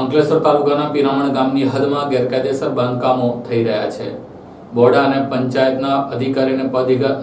અંકલેશ્વર તાલુકાના પિરામણ ગામની હદમાં ગેરકાયદેસર બાંધકામો થઈ રહ્યા છે. બોર્ડા અને પંચાયતના અધિકારી અને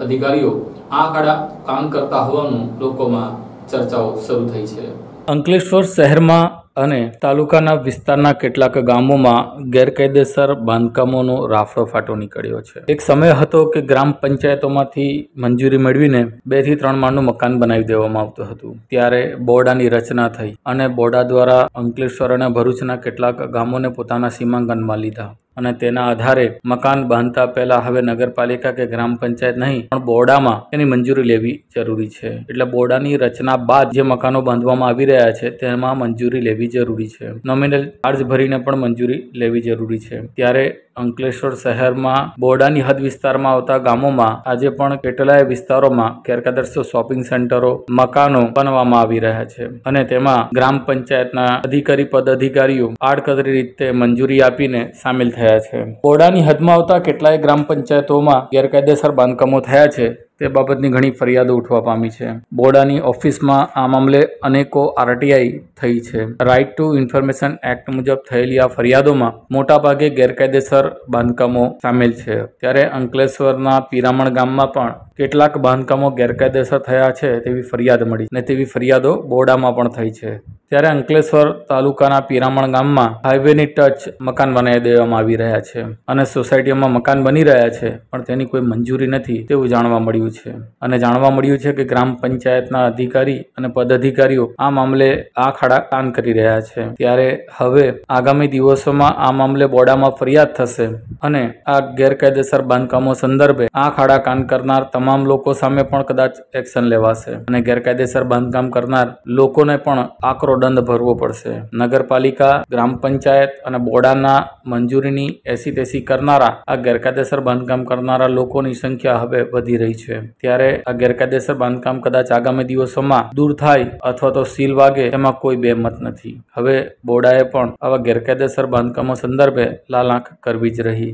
અધિકારીઓ આ આડા કામ કરતા હોવાનું લોકોમાં ચર્ચાઓ શરૂ થઈ છે. અંકલેશ્વર શહેરમાં અને તાલુકાના વિસ્તારના કેટલાક ગામોમાં ગેરકાયદેસર બાંધકામોનો રાફડો ફાટો નીકળ્યો છે. એક સમય હતો કે ગ્રામ પંચાયતોમાંથી મંજૂરી મેળવીને બેથી ત્રણ માળનું મકાન બનાવી દેવામાં આવતું હતું. ત્યારે બોર્ડાની રચના થઈ અને બોર્ડા દ્વારા અંકલેશ્વર અને ભરૂચના કેટલાક ગામોને પોતાના સીમાંકનમાં લીધા. અને તેના આધારે મકાન બાંધતા પહેલા હવે નગરપાલિકા કે ગ્રામ પંચાયત નહીં, પણ બોર્ડામાં એની મંજૂરી લેવી જરૂરી છે. એટલે બોર્ડાની રચના બાદ જે મકાનો બાંધવામાં આવી રહ્યા છે, તેમાં મંજૂરી લેવી જરૂરી છે. નોમિનલ ચાર્જ ભરીને પણ મંજૂરી લેવી જરૂરી છે. ત્યારે અંકલેશ્વર શહેરમાં બોર્ડાની હદ વિસ્તારમાં આવતા ગામોમાં આજે પણ કેટલાય વિસ્તારોમાં ગેરકાયદેસર શોપિંગ સેન્ટરો, મકાનો બનવામાં આવી રહ્યા છે અને તેમાં ગ્રામ પંચાયતના અધિકારી પદ અધિકારીઓ આડકતરી રીતે મંજૂરી આપીને સામેલ થયા છે. બોર્ડાની હદમાં આવતા કેટલાય ગ્રામ પંચાયતોમાં ગેરકાયદેસર બાંધકામો થયા છે તે બાબતની ઘણી ફરિયાદો ઉઠવા પામી છે. બોર્ડાની ઓફિસમાં આ મામલે અનેકો આરટીઆઈ થઈ છે. રાઇટ ટુ ઇન્ફોર્મેશન એક્ટ મુજબ થયેલી આ ફરિયાદોમાં મોટાભાગે ગેરકાયદેસર બાંધકામો સામેલ છે. ત્યારે અંકલેશ્વરના પિરામણ ગામમાં પણ કેટલાક બાંધકામો ગેરકાયદેસર થયા છે તેવી ફરિયાદ મળી ને તેવી ફરિયાદો બોર્ડામાં પણ થઈ છે. ત્યારે અંકલેશ્વર તાલુકાના પિરામણ ગામમાં હાઈવેની ટચ મકાન બનાવી દેવામાં આવી રહ્યા છે અને સોસાયટીમાં મકાન બની રહ્યા છે, પણ તેની કોઈ મંજૂરી નથી તેવું જાણવા મળ્યું છે. અને જાણવા મળ્યું છે કે ગ્રામ પંચાયતના અધિકારી અને પદાધિકારીઓ આ મામલે આ ખાડા કાન કરી રહ્યા છે. ત્યારે હવે આગામી દિવસોમાં આ મામલે બોડામાં ફરિયાદ થશે અને આ ગેરકાયદેસર બાંધકામો સંદર્ભે આ ખાડા કાન કરનાર તમામ લોકો સામે પણ કદાચ એક્શન લેવાશે. અને ગેરકાયદેસર બાંધકામ કરનાર લોકોને પણ આકરો દંડ ભરવો પડશે. નગરપાલિકા, ગ્રામ પંચાયત અને બોર્ડાના મંજૂરીની એસી તેસી કરનારા, આ ગેરકાયદેસર બાંધકામ કરનારા લોકોની સંખ્યા હવે વધી રહી છે. ત્યારે આ ગેરકાયદેસર બાંધકામ કદાચ આગામી દિવસોમાં દૂર થાય અથવા તો સીલ વાગે એમાં કોઈ બેમત નથી. હવે બોર્ડાએ પણ આવા ગેરકાયદેસર બાંધકામો સંદર્ભે લાલ આંખ કરવી જ રહી.